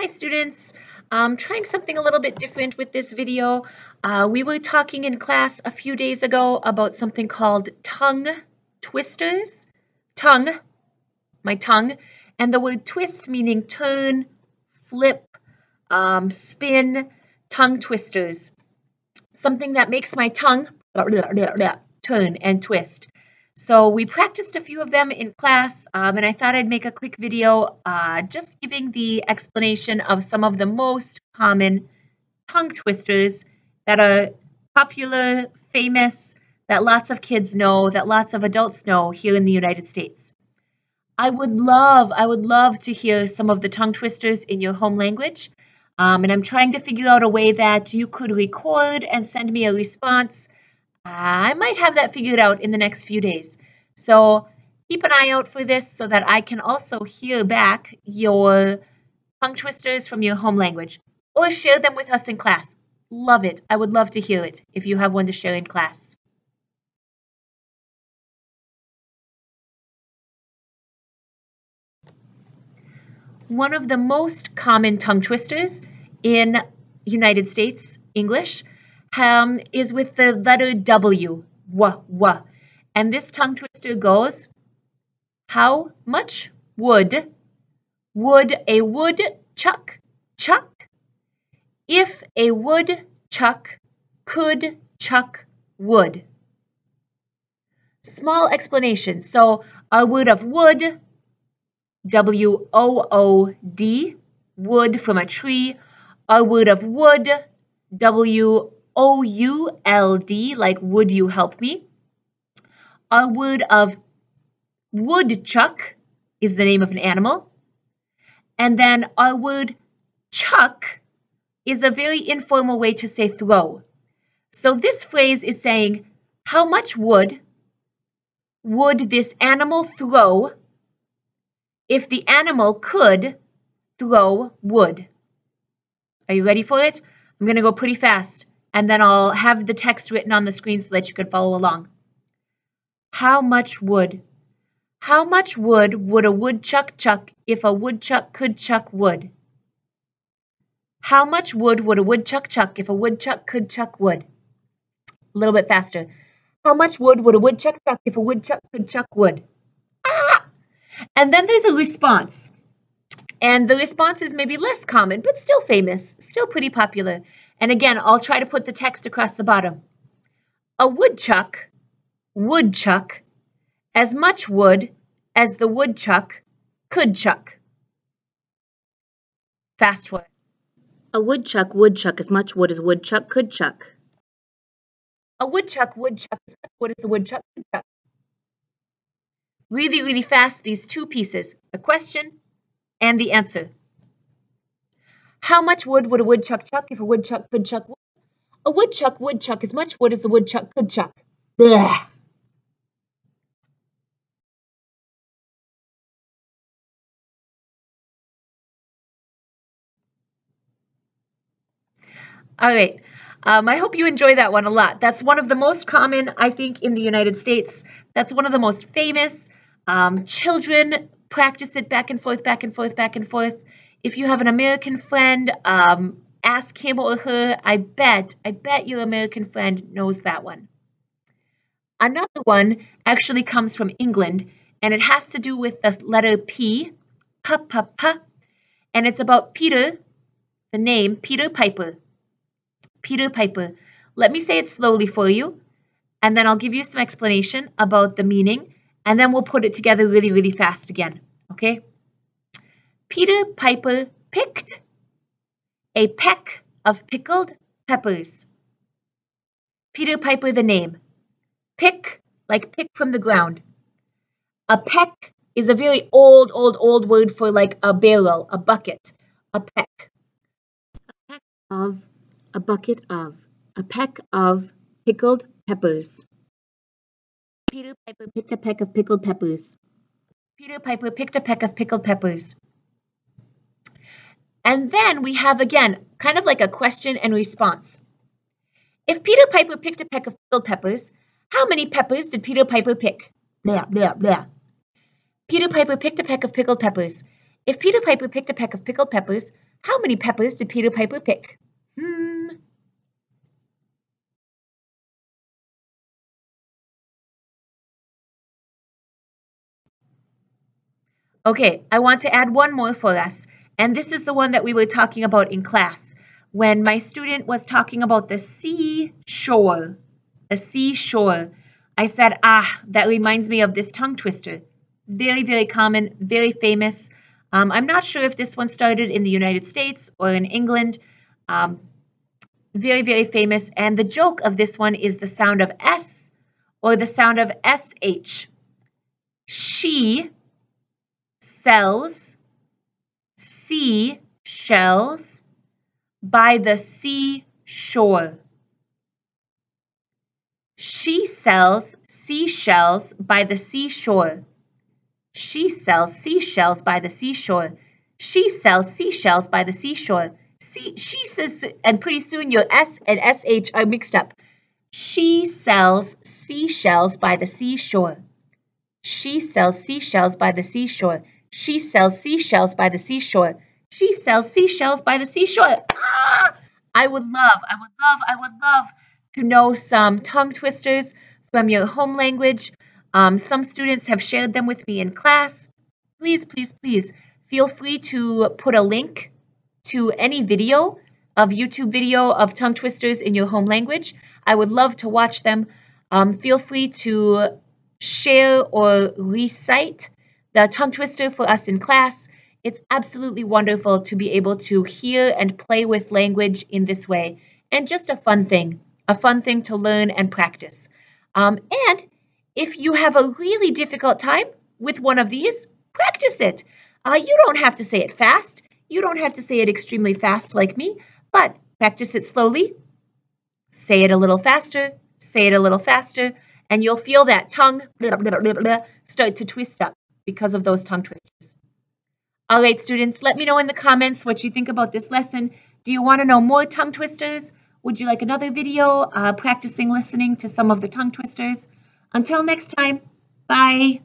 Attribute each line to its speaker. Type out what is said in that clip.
Speaker 1: Hi students, I'm trying something a little bit different with this video. Uh, we were talking in class a few days ago about something called tongue twisters. Tongue, my tongue, and the word twist meaning turn, flip, um, spin, tongue twisters. Something that makes my tongue turn and twist. So we practiced a few of them in class, um, and I thought I'd make a quick video uh, just giving the explanation of some of the most common tongue twisters that are popular, famous, that lots of kids know, that lots of adults know here in the United States. I would love, I would love to hear some of the tongue twisters in your home language. Um, and I'm trying to figure out a way that you could record and send me a response I might have that figured out in the next few days. So keep an eye out for this so that I can also hear back your tongue twisters from your home language or share them with us in class. Love it. I would love to hear it if you have one to share in class. One of the most common tongue twisters in United States English um, is with the letter W, w, w. And this tongue twister goes, how much would, would a woodchuck chuck chuck if a woodchuck could chuck wood? Small explanation. So a word of wood, W-O-O-D, wood from a tree. A word of wood, W O U L D, like would you help me? A word of woodchuck is the name of an animal. And then our word chuck is a very informal way to say throw. So this phrase is saying, how much wood would this animal throw if the animal could throw wood? Are you ready for it? I'm going to go pretty fast and then I'll have the text written on the screen so that you can follow along. How much wood? How much wood would a woodchuck chuck if a woodchuck could chuck wood? How much wood would a woodchuck chuck if a woodchuck could chuck wood? A little bit faster. How much wood would a woodchuck chuck if a woodchuck could chuck wood? Ah! And then there's a response. And the response is maybe less common, but still famous, still pretty popular. And again, I'll try to put the text across the bottom. A woodchuck, woodchuck, as much wood as the woodchuck could chuck. Fast forward. A woodchuck, woodchuck, as much wood as woodchuck could chuck. A woodchuck, woodchuck, as much wood as the woodchuck could chuck. Really, really fast, these two pieces, a question and the answer. How much wood would a woodchuck chuck if a woodchuck could chuck wood? A woodchuck would chuck as much wood as the woodchuck could chuck. Blech. All right. Um, I hope you enjoy that one a lot. That's one of the most common, I think, in the United States. That's one of the most famous. Um, children practice it back and forth, back and forth, back and forth. If you have an American friend, um, ask him or her. I bet, I bet your American friend knows that one. Another one actually comes from England, and it has to do with the letter P, pa pa pa, and it's about Peter, the name Peter Piper. Peter Piper. Let me say it slowly for you, and then I'll give you some explanation about the meaning, and then we'll put it together really, really fast again, okay? Peter Piper picked a peck of pickled peppers. Peter Piper the name. Pick, like pick from the ground. A peck is a very old, old, old word for like a barrel, a bucket. A peck. A peck of, a bucket of, a peck of pickled peppers. Peter Piper picked a peck of pickled peppers. Peter Piper picked a peck of pickled peppers. And then we have again, kind of like a question and response. If Peter Piper picked a peck of pickled peppers, how many peppers did Peter Piper pick? Blah, blah, blah. Peter Piper picked a peck of pickled peppers. If Peter Piper picked a peck of pickled peppers, How many peppers did Peter Piper pick? Hmm. Okay, I want to add one more for us, and this is the one that we were talking about in class when my student was talking about the seashore. The seashore. I said, ah, that reminds me of this tongue twister. Very, very common, very famous. Um, I'm not sure if this one started in the United States or in England. Um, very, very famous. And the joke of this one is the sound of S or the sound of SH. She sells sea shells by the seashore. She sells seashells by the seashore. She sells seashells by the seashore. She sells seashells by the seashore. See, she says, and pretty soon your S and SH are mixed up. She sells seashells by the seashore. She sells seashells by the seashore. She sells seashells by the seashore. She sells seashells by the seashore. Ah! I would love, I would love, I would love to know some tongue twisters from your home language. Um, some students have shared them with me in class. Please, please, please feel free to put a link to any video of YouTube video of tongue twisters in your home language. I would love to watch them. Um, feel free to share or recite the tongue twister for us in class. It's absolutely wonderful to be able to hear and play with language in this way, and just a fun thing a fun thing to learn and practice. Um, and if you have a really difficult time with one of these, practice it. Uh, you don't have to say it fast. You don't have to say it extremely fast like me, but practice it slowly. Say it a little faster, say it a little faster, and you'll feel that tongue start to twist up because of those tongue twisters. All right, students, let me know in the comments what you think about this lesson. Do you want to know more tongue twisters? Would you like another video uh, practicing listening to some of the tongue twisters? Until next time, bye.